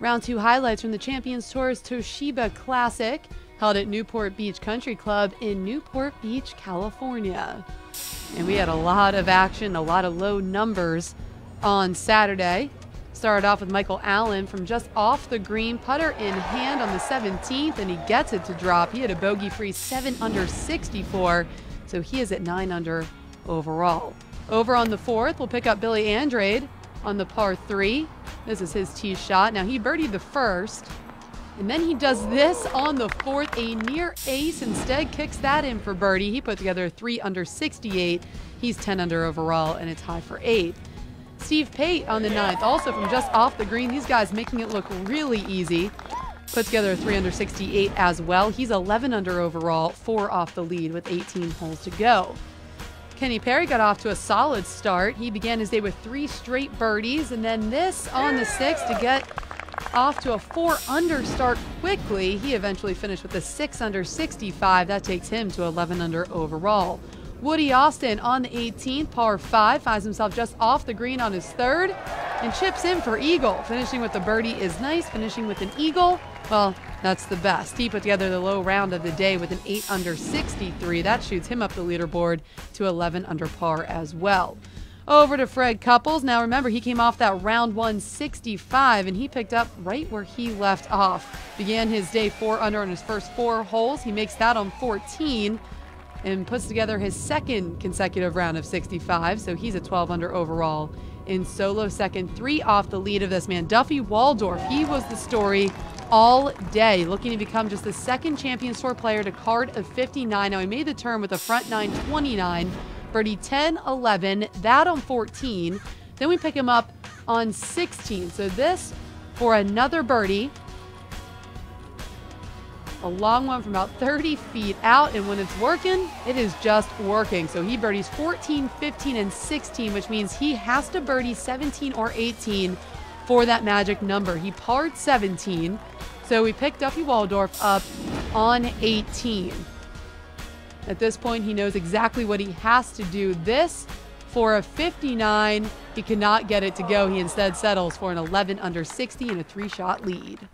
Round two highlights from the Champions Tour's Toshiba Classic, held at Newport Beach Country Club in Newport Beach, California. And we had a lot of action, a lot of low numbers on Saturday. Started off with Michael Allen from just off the green, putter in hand on the 17th, and he gets it to drop. He had a bogey free 7 under 64, so he is at 9 under overall. Over on the fourth, we'll pick up Billy Andrade on the par 3. This is his tee shot. Now he birdied the first, and then he does this on the fourth, a near ace. Instead, kicks that in for birdie. He put together a 3 under 68. He's 10 under overall, and it's high for 8. Steve Pate on the ninth, also from just off the green. These guys making it look really easy. Put together a 3 under 68 as well. He's 11 under overall, 4 off the lead with 18 holes to go. Kenny Perry got off to a solid start. He began his day with three straight birdies and then this on the sixth to get off to a four under start quickly. He eventually finished with a six under 65. That takes him to 11 under overall. Woody Austin on the 18th, par 5, finds himself just off the green on his third and chips in for Eagle. Finishing with a birdie is nice. Finishing with an Eagle, well, that's the best. He put together the low round of the day with an 8 under 63. That shoots him up the leaderboard to 11 under par as well. Over to Fred Couples. Now remember, he came off that round 165 and he picked up right where he left off. Began his day 4 under on his first four holes. He makes that on 14 and puts together his second consecutive round of 65. So he's a 12 under overall in solo second, three off the lead of this man, Duffy Waldorf. He was the story all day, looking to become just the second Champions Tour player to card of 59. Now, he made the turn with a front nine 29, birdie 10, 11, that on 14. Then we pick him up on 16. So this for another birdie a long one from about 30 feet out. And when it's working, it is just working. So he birdies 14, 15, and 16, which means he has to birdie 17 or 18 for that magic number. He parred 17. So we picked Duffy Waldorf up on 18. At this point, he knows exactly what he has to do. This for a 59, he cannot get it to go. He instead settles for an 11 under 60 and a three shot lead.